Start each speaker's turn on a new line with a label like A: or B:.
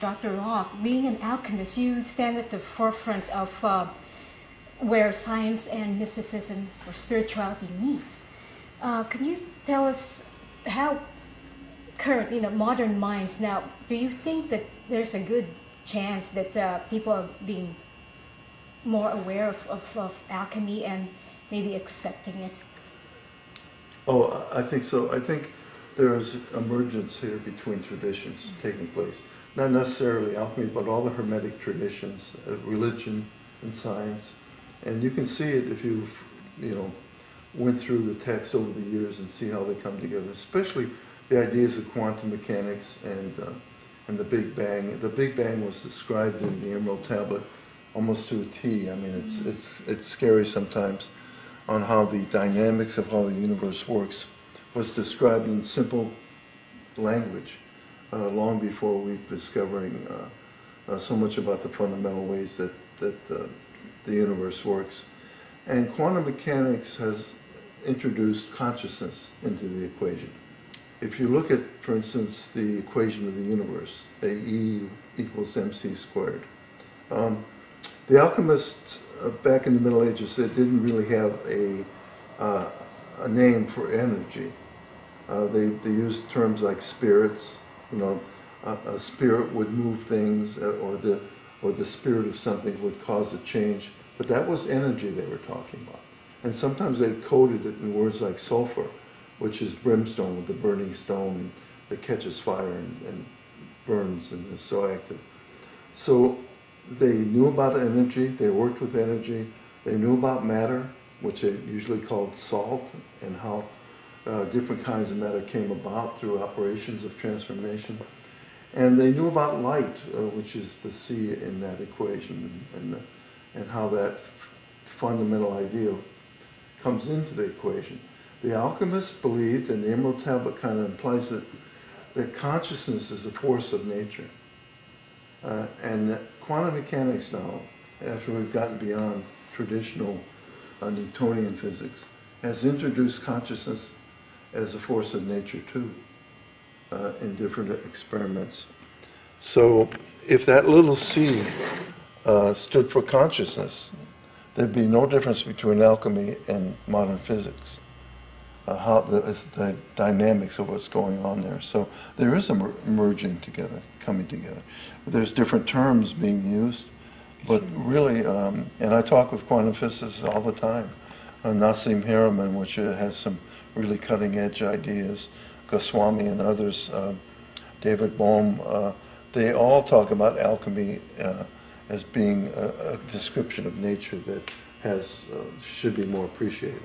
A: Dr. Hauck, being an alchemist, you stand at the forefront of uh, where science and mysticism or spirituality meets. Uh, can you tell us how current, you know, modern minds now, do you think that there's a good chance that uh, people are being more aware of, of, of alchemy and maybe accepting it?
B: Oh, I think so. I think there is emergence here between traditions taking place. Not necessarily alchemy, but all the Hermetic traditions, uh, religion and science. And you can see it if you've, you know, went through the text over the years and see how they come together, especially the ideas of quantum mechanics and, uh, and the Big Bang. The Big Bang was described in the Emerald Tablet almost to a T. I mean, it's, it's, it's scary sometimes on how the dynamics of how the universe works was described in simple language uh, long before we discovering uh, uh, so much about the fundamental ways that, that uh, the universe works. And quantum mechanics has introduced consciousness into the equation. If you look at, for instance, the equation of the universe, AE equals mc squared, um, the alchemists uh, back in the Middle Ages, they didn't really have a, uh, a name for energy. Uh, they, they used terms like spirits, you know, a, spirit would move things uh, or the, or the spirit of something would cause a change. But that was energy they were talking about. And sometimes they coded it in words like sulfur, which is brimstone with the burning stone that catches fire and, and burns and is so active. So they knew about energy, they worked with energy, they knew about matter, which they usually called salt, and how uh, different kinds of matter came about through operations of transformation. And they knew about light, uh, which is the C in that equation, and, the, and how that fundamental idea comes into the equation. The alchemists believed, and the Emerald Tablet kind of implies it, that consciousness is a force of nature. Uh, and that quantum mechanics now, after we've gotten beyond traditional uh, Newtonian physics, has introduced consciousness as a force of nature too, uh, in different experiments. So if that little c uh, stood for consciousness, there'd be no difference between alchemy and modern physics. Uh, how the, the, dynamics of what's going on there. So there is a mer- merging together, coming together. There's different terms being used, but really, um, and I talk with quantum physicists all the time. Uh, Nassim Haramein, which has some really cutting edge ideas, Goswami and others, uh, David Bohm, uh, they all talk about alchemy uh, as being a, a, description of nature that has should be more appreciated.